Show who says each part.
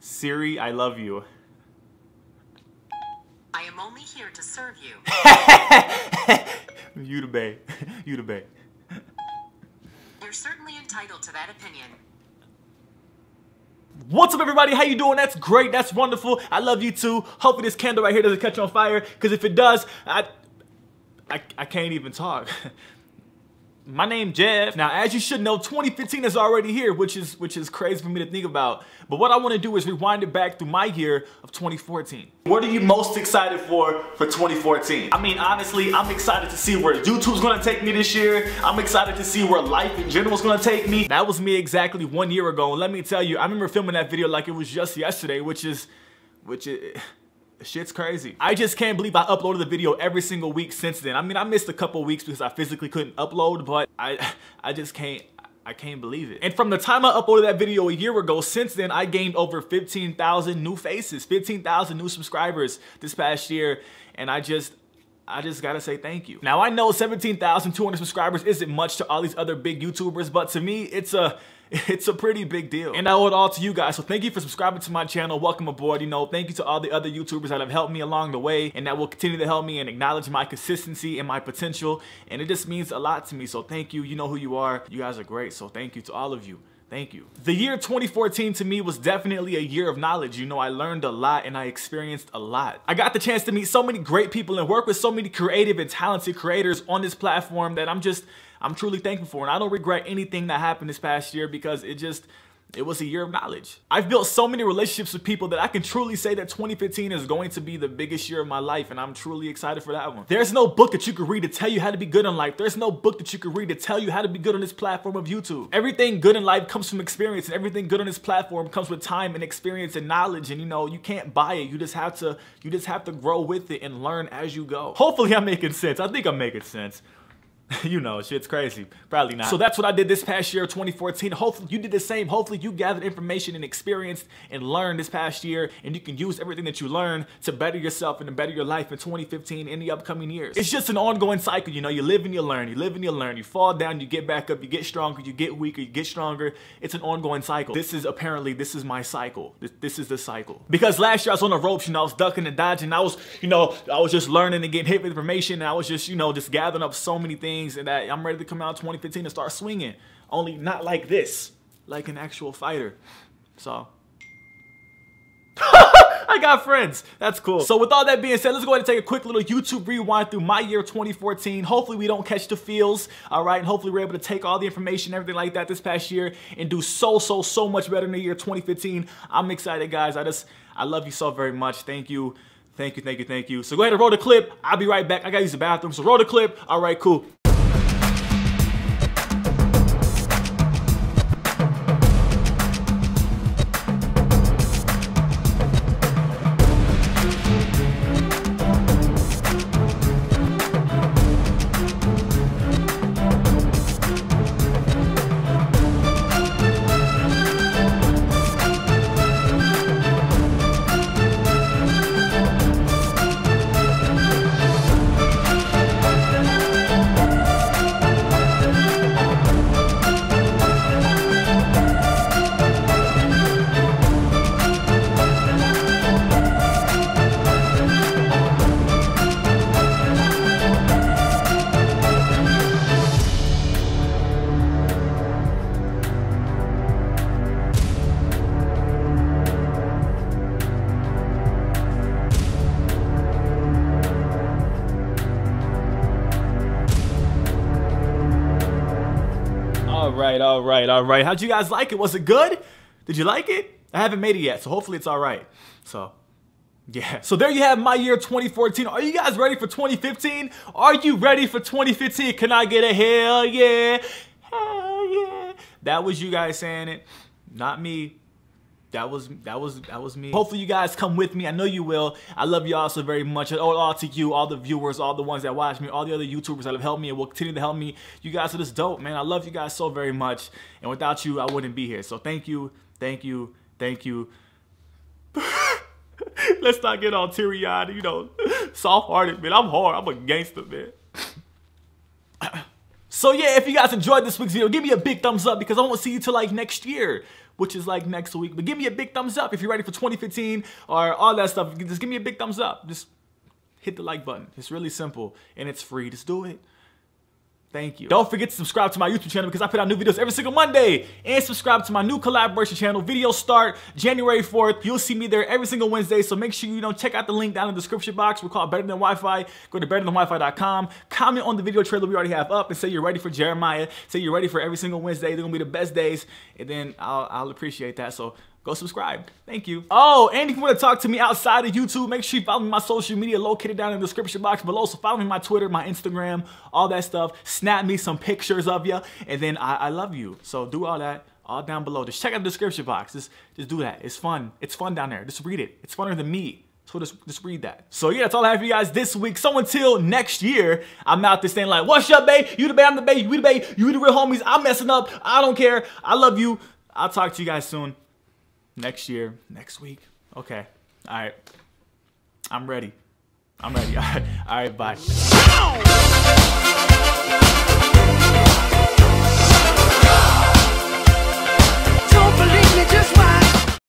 Speaker 1: Siri, I love you.
Speaker 2: I am only here to serve you.
Speaker 1: you the bae. You the bae.
Speaker 2: You're certainly entitled to that opinion.
Speaker 1: What's up, everybody? How you doing? That's great. That's wonderful. I love you too. Hopefully this candle right here doesn't catch on fire, because if it does, I, I, I can't even talk. My name Jeff. Now, as you should know, 2015 is already here, which is which is crazy for me to think about. But what I want to do is rewind it back through my year of 2014. What are you most excited for for 2014? I mean, honestly, I'm excited to see where YouTube's gonna take me this year. I'm excited to see where life in general is gonna take me. That was me exactly one year ago, and let me tell you, I remember filming that video like it was just yesterday, which is, which is. Shit's crazy. I just can't believe I uploaded the video every single week since then. I mean, I missed a couple weeks because I physically couldn't upload, but I, I just can't, I can't believe it. And from the time I uploaded that video a year ago, since then, I gained over 15,000 new faces, 15,000 new subscribers this past year. And I just, I just gotta say thank you. Now I know 17,200 subscribers isn't much to all these other big YouTubers, but to me, it's a, it's a pretty big deal. And I owe it all to you guys. So thank you for subscribing to my channel. Welcome aboard. You know, thank you to all the other YouTubers that have helped me along the way and that will continue to help me and acknowledge my consistency and my potential. And it just means a lot to me. So thank you. You know who you are. You guys are great. So thank you to all of you. Thank you. The year 2014 to me was definitely a year of knowledge. You know, I learned a lot and I experienced a lot. I got the chance to meet so many great people and work with so many creative and talented creators on this platform that I'm just, I'm truly thankful for. And I don't regret anything that happened this past year because it just, it was a year of knowledge. I've built so many relationships with people that I can truly say that 2015 is going to be the biggest year of my life and I'm truly excited for that one. There's no book that you could read to tell you how to be good in life. There's no book that you could read to tell you how to be good on this platform of YouTube. Everything good in life comes from experience and everything good on this platform comes with time and experience and knowledge and you know, you can't buy it. You just have to, you just have to grow with it and learn as you go. Hopefully I'm making sense. I think I'm making sense. you know, shit's crazy. Probably not. So that's what I did this past year, 2014. Hopefully you did the same. Hopefully you gathered information and experienced and learned this past year and you can use everything that you learned to better yourself and to better your life in 2015 in the upcoming years. It's just an ongoing cycle, you know, you live and you learn, you live and you learn, you fall down, you get back up, you get stronger, you get weaker, you get stronger. It's an ongoing cycle. This is apparently, this is my cycle. This, this is the cycle. Because last year I was on the ropes, you know, I was ducking and dodging. I was, you know, I was just learning and getting hit with information and I was just, you know, just gathering up so many things things and that I'm ready to come out 2015 and start swinging. Only not like this, like an actual fighter. So. I got friends. That's cool. So with all that being said, let's go ahead and take a quick little YouTube rewind through my year 2014. Hopefully we don't catch the feels, all right? And hopefully we're able to take all the information, everything like that this past year and do so, so, so much better in the year 2015. I'm excited, guys. I just, I love you so very much. Thank you. Thank you, thank you, thank you. So go ahead and roll the clip. I'll be right back. I gotta use the bathroom. So roll the clip. All right, cool. All right, all right, all right. How'd you guys like it? Was it good? Did you like it? I haven't made it yet, so hopefully it's all right. So, yeah. So there you have my year 2014. Are you guys ready for 2015? Are you ready for 2015? Can I get a hell yeah? Hell yeah. That was you guys saying it, not me that was that was that was me. Hopefully you guys come with me. I know you will. I love you all so very much. All, all to you, all the viewers, all the ones that watch me, all the other YouTubers that have helped me and will continue to help me. You guys are just dope, man. I love you guys so very much. And without you, I wouldn't be here. So thank you, thank you, thank you. Let's not get all teary-eyed, you know, soft-hearted, man. I'm hard. I'm a gangster, man. So yeah, if you guys enjoyed this week's video, give me a big thumbs up because I won't see you till like next year, which is like next week. But give me a big thumbs up if you're ready for 2015 or all that stuff. Just give me a big thumbs up. Just hit the like button. It's really simple and it's free. Just do it. Thank you. Don't forget to subscribe to my YouTube channel because I put out new videos every single Monday. And subscribe to my new collaboration channel. Videos start January 4th. You'll see me there every single Wednesday. So make sure you know check out the link down in the description box. We're called Better Than Wi-Fi. Go to betterthanwifi.com. Comment on the video trailer we already have up and say you're ready for Jeremiah. Say you're ready for every single Wednesday. They're gonna be the best days. And then I'll, I'll appreciate that. So go subscribe. Thank you. Oh, and if you want to talk to me outside of YouTube, make sure you follow me on my social media located down in the description box below. So follow me on my Twitter, my Instagram, all that stuff. Snap me some pictures of you, and then I, I love you. So do all that. All down below. Just check out the description box. Just, just do that. It's fun. It's fun down there. Just read it. It's funner than me. So just, just read that. So yeah, that's all I have for you guys this week. So until next year, I'm out there saying like, what's up, babe? You the babe, I'm the babe, you the babe, you the real homies. I'm messing up. I don't care. I love you. I'll talk to you guys soon next year, next week. Okay. All right. I'm ready. I'm ready. All right. All right. Bye.